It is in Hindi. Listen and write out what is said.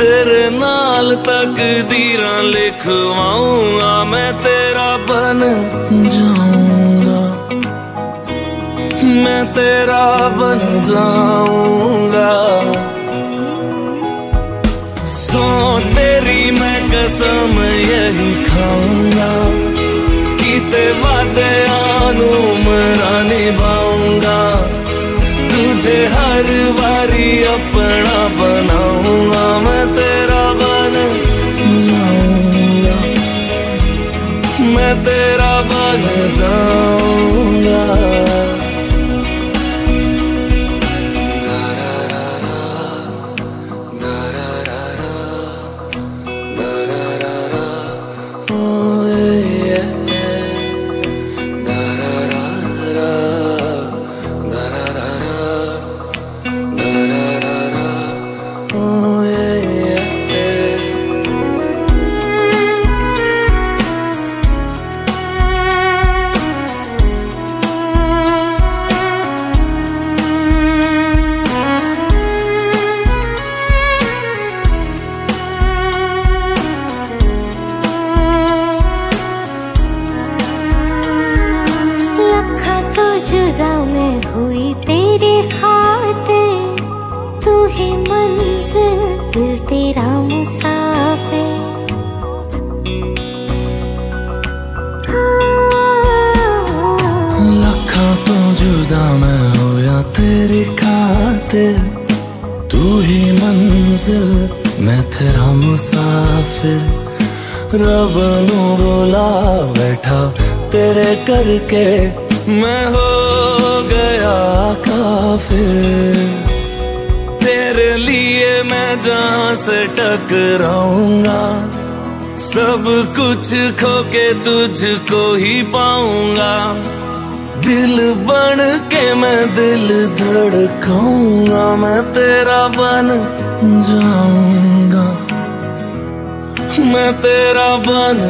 तेरे नाल तक दीरा लिखवाऊँगा, मैं तेरा बन जाऊँगा। मैं तेरा बन जाऊँगा। सो तेरी मैं कसम यही खाऊँगा कीते वादे आनू मरा निभाऊँगा। तुझे हर बारी अपना मैं तेरा बन जाऊँगा Oh, yeah, तो जुदा मैं हुई तेरे खातिर। तू ही मंजिल दिल तेरा मुसाफिर। तो जुदा मैं होया तेरे खातिर। तू ही मंजिल, मैं तेरा मुसाफिर। रब नु बुला, बैठा तेरे करके। मैं हो गया काफिर। तेरे लिए मैं जहाँ से टकराऊँगा, सब कुछ खो के तुझको ही पाऊँगा। दिल बन के मैं दिल धड़काऊँगा, मैं तेरा बन जाऊँगा। मैं तेरा बन